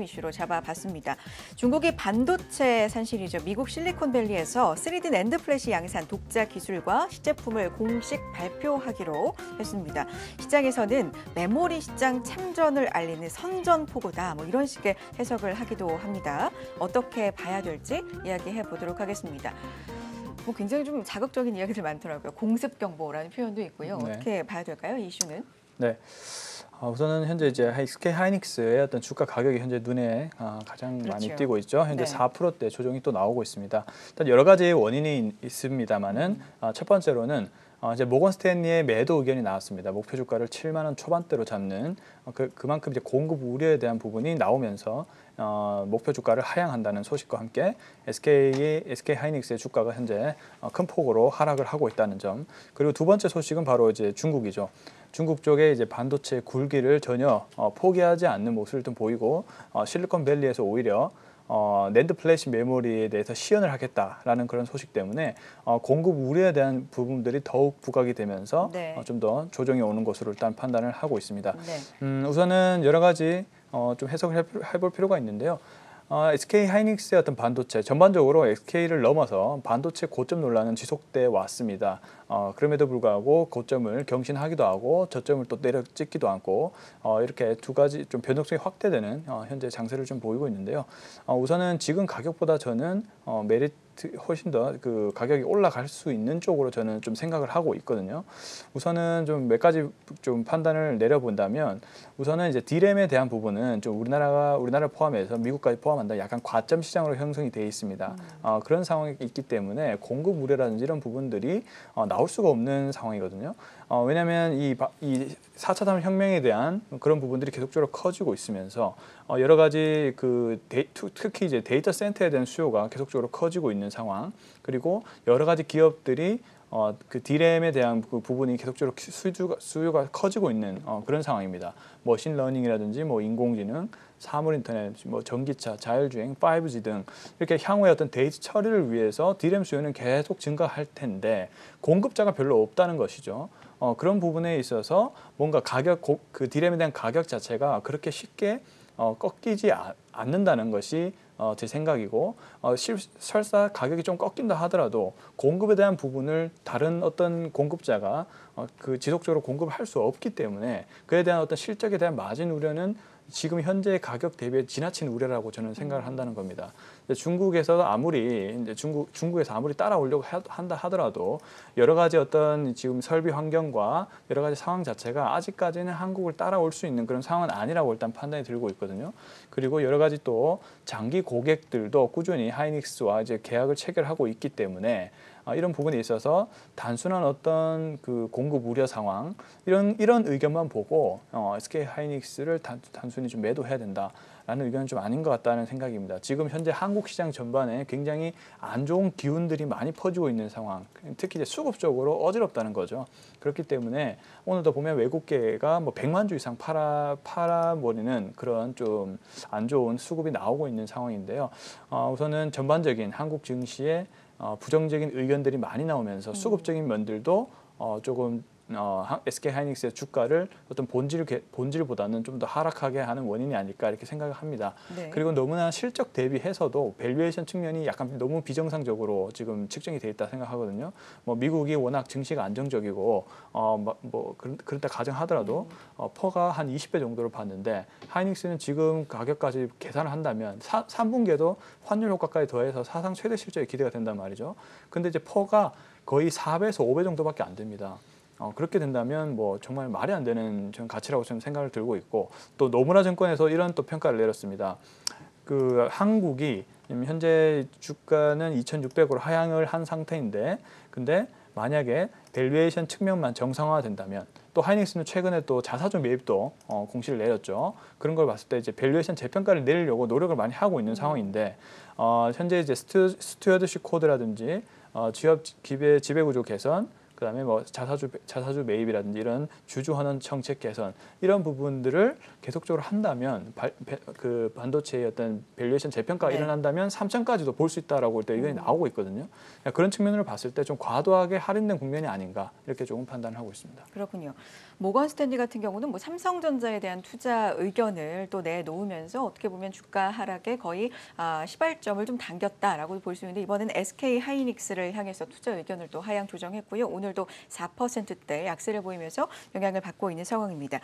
이슈로 잡아봤습니다. 중국이 반도체 산실이죠. 미국 실리콘밸리에서 3D 낸드 플래시 양산 독자 기술과 시제품을 공식 발표하기로 했습니다. 시장에서는 메모리 시장 참전을 알리는 선전포고다. 뭐 이런 식의 해석을 하기도 합니다. 어떻게 봐야 될지 이야기해 보도록 하겠습니다. 뭐 굉장히 좀 자극적인 이야기들 많더라고요. 공습 경보라는 표현도 있고요. 네. 어떻게 봐야 될까요? 이 이슈는? 네. 어, 우선은 현재 이제 SK 하이닉스의 어떤 주가 가격이 현재 눈에 어, 가장 많이 그렇죠. 띄고 있죠. 현재 네. 4%대 조정이 또 나오고 있습니다. 일단 여러 가지 원인이 있- 있습니다만은 음. 어, 첫 번째로는 어, 이제 모건 스탠리의 매도 의견이 나왔습니다. 목표 주가를 7만 원 초반대로 잡는 어, 그 그만큼 이제 공급 우려에 대한 부분이 나오면서 어, 목표 주가를 하향한다는 소식과 함께 SK의 SK 하이닉스의 주가가 현재 어, 큰 폭으로 하락을 하고 있다는 점. 그리고 두 번째 소식은 바로 이제 중국이죠. 중국 쪽에 이제 반도체 굴기를 전혀 어, 포기하지 않는 모습을 좀 보이고 어, 실리콘밸리에서 오히려 어, 낸드 플래시 메모리에 대해서 시연을 하겠다라는 그런 소식 때문에 어, 공급 우려에 대한 부분들이 더욱 부각이 되면서 네. 어, 좀 더 조정이 오는 것으로 일단 판단을 하고 있습니다. 네. 음, 우선은 여러 가지 어, 좀 해석을 해- 해볼 필요가 있는데요. 어, SK 하이닉스의 어떤 반도체 전반적으로 SK를 넘어서 반도체 고점 논란은 지속돼 왔습니다. 어, 그럼에도 불구하고 고점을 경신하기도 하고 저점을 또 내려 찍기도 하고 어, 이렇게 두 가지 좀 변동성이 확대되는 어, 현재 장세를 좀 보이고 있는데요. 어, 우선은 지금 가격보다 저는 어, 메리트 훨씬 더 그 가격이 올라갈 수 있는 쪽으로 저는 좀 생각을 하고 있거든요. 우선은 좀 몇 가지 좀 판단을 내려본다면 우선은 이제 디램에 대한 부분은 좀 우리나라가 우리나라 를 포함해서 미국까지 포함한다 약간 과점 시장으로 형성이 돼 있습니다. 어, 그런 상황이 있기 때문에 공급 우려라든지 이런 부분들이 어, 나올 수가 없는 상황이거든요. 어, 왜냐하면 이, 바- 이 4차 산업혁명에 대한 그런 부분들이 계속적으로 커지고 있으면서 어, 여러 가지 그 투- 특히 이제 데이터 센터에 대한 수요가 계속적으로 커지고 있는 상황 그리고 여러 가지 기업들이 어, 그 디램에 대한 그 부분이 계속적으로 키- 수요가, 커지고 있는 어, 그런 상황입니다. machine learning이라든지 뭐 인공지능, 사물 인터넷, 뭐 전기차, 자율주행, 5G 등 이렇게 향후에 어떤 데이터 처리를 위해서 디램 수요는 계속 증가할 텐데 공급자가 별로 없다는 것이죠. 어, 그런 부분에 있어서 뭔가 가격 고- 그 디램에 대한 가격 자체가 그렇게 쉽게 어, 꺾이지 아- 않는다는 것이 어, 제 생각이고 어, 실, 설사 가격이 좀 꺾인다 하더라도 공급에 대한 부분을 다른 어떤 공급자가 어, 그 지속적으로 공급을 할수 없기 때문에 그에 대한 어떤 실적에 대한 마진 우려는 지금 현재 가격 대비에 지나친 우려라고 저는 생각을 한다는 겁니다. 중국에서 아무리 이제 중국 중국에서 아무리 따라오려고 하- 한다 하더라도 여러 가지 어떤 지금 설비 환경과 여러 가지 상황 자체가 아직까지는 한국을 따라올 수 있는 그런 상황은 아니라고 일단 판단이 들고 있거든요. 그리고 여러 가지 또 장기 고객들도 꾸준히 하이닉스와 이제 계약을 체결하고 있기 때문에 아, 이런 부분에 있어서 단순한 어떤 그 공급 우려 상황 이런 이런 의견만 보고 어, SK 하이닉스를 단, 단순히 좀 매도해야 된다 라는 의견은 좀 아닌 것 같다는 생각입니다. 지금 현재 한국 시장 전반에 굉장히 안 좋은 기운들이 많이 퍼지고 있는 상황, 특히 이제 수급적으로 어지럽다는 거죠. 그렇기 때문에 오늘도 보면 외국계가 뭐 100만 주 이상 팔아 팔아버리는 그런 좀 안 좋은 수급이 나오고 있는 상황인데요. 어, 우선은 전반적인 한국 증시에 어, 부정적인 의견들이 많이 나오면서 수급적인 면들도 어, 조금 어, 하- SK 하이닉스의 주가를 어떤 본질 개- 본질보다는 좀 더 하락하게 하는 원인이 아닐까 이렇게 생각을 합니다. 네. 그리고 너무나 실적 대비해서도 valuation 측면이 약간 너무 비정상적으로 지금 측정이 돼 있다 생각하거든요. 뭐 미국이 워낙 증시가 안정적이고 어뭐 그런 그렇다 가정하더라도 어, PER가 한 20배 정도를 봤는데 하이닉스는 지금 가격까지 계산을 한다면 사, 3분기에도 환율 효과까지 더해서 사상 최대 실적이 기대가 된단 말이죠. 근데 이제 PER가 거의 4배에서 5배 정도밖에 안 됩니다. 어, 그렇게 된다면 뭐 정말 말이 안 되는 저는 가치라고 저는 생각을 들고 있고 또 노무라 증권에서 이런 또 평가를 내렸습니다. 그 한국이 현재 주가는 2,600으로 하향을 한 상태인데 근데 만약에 valuation 측면만 정상화된다면 또 하이닉스는 최근에 또 자사주 매입도 어, 공시를 내렸죠. 그런 걸 봤을 때 이제 valuation 재평가를 내리려고 노력을 많이 하고 있는 상황인데 어, 현재 이제 스튜, stewardship code라든지 어, 지업 기배 지배 구조 개선 그다음에 뭐 자사주 자사주 매입이라든지 이런 주주 환원 정책 개선 이런 부분들을 계속적으로 한다면 발- 배- 그 반도체의 어떤 valuation 재평가가 네. 일어난다면 3천까지도 볼 수 있다라고 일단 의견이 음. 나오고 있거든요. 그런 측면으로 봤을 때 좀 과도하게 할인된 국면이 아닌가 이렇게 조금 판단을 하고 있습니다. 그렇군요. 모건 스탠리 같은 경우는 뭐 삼성전자에 대한 투자 의견을 또 내놓으면서 어떻게 보면 주가 하락에 거의 아, 시발점을 좀 당겼다라고 볼 수 있는데 이번엔 SK 하이닉스를 향해서 투자 의견을 또 하향 조정했고요. 오늘도 4%대 약세를 보이면서 영향을 받고 있는 상황입니다.